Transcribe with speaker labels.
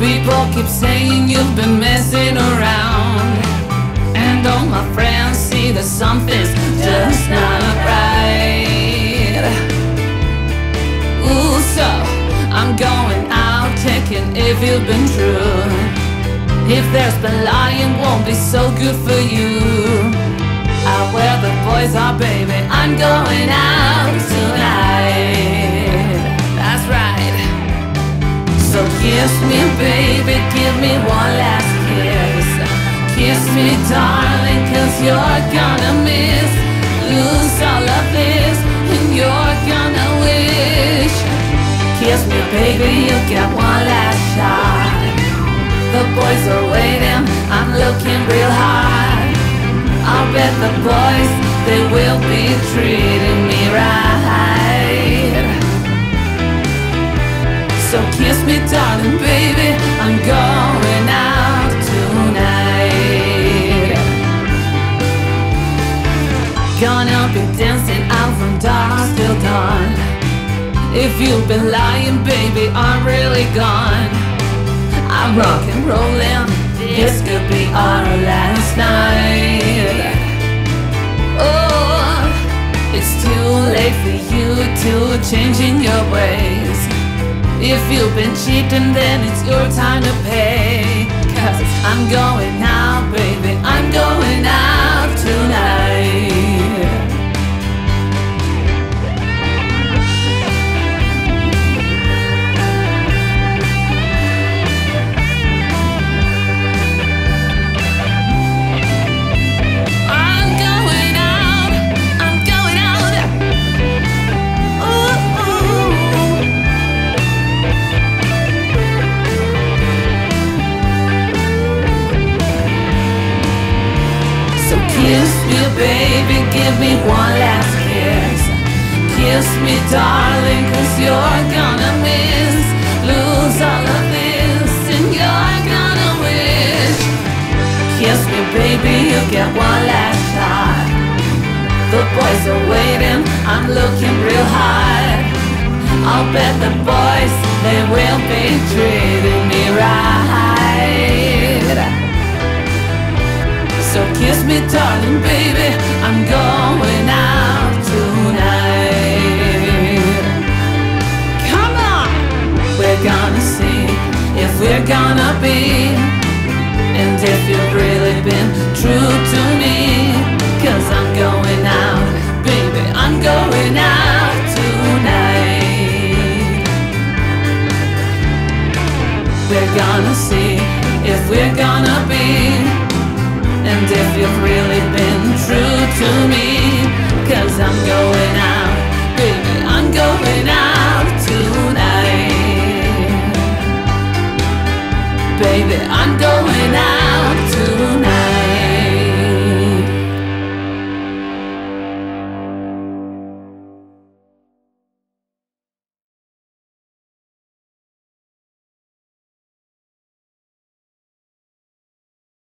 Speaker 1: keep saying you've been messing around. And all my friends see that something's just not right. Ooh, so I'm going out checking if you've been true. If there's been lying, won't be so good for you. Out where the boys are, baby, I'm going out So kiss me, baby, give me one last kiss. Kiss me, darling, cause you're gonna miss. Lose all of this, and you're gonna wish. Kiss me, baby, you get one last shot. The boys are waiting, I'm looking real hard. I'll bet the boys, they will be treating me right. So kiss me, darling, baby, I'm going out tonight. Gonna be dancing out from dark till dawn. If you've been lying, baby, I'm really gone. I'm rock and rollin', this could be our last night. Oh, it's too late for you to change in your. If you've been cheating, then it's your time to pay. Cause I'm going out, baby, I'm going out So kiss me, baby, give me one last kiss. Kiss me, darling, cause you're gonna miss. Lose all of this, and you're gonna wish. Kiss me, baby, you get one last shot. The boys are waiting, I'm looking real hard. I'll bet the boys, they will be treating me right. So kiss me, darling, baby, I'm going out tonight. Come on, we're gonna see if we're gonna be. And if you've really been true to me, cause I'm going out, baby, I'm going out tonight. We're gonna see if we're gonna be. And if you've really been true to me, cause I'm going out. Baby, I'm going out.